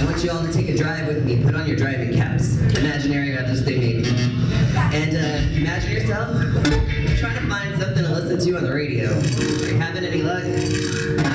I want you all to take a drive with me. Put on your driving caps. Imaginary, others they may be. And uh, imagine yourself trying to find something to listen to on the radio. Are you having any luck?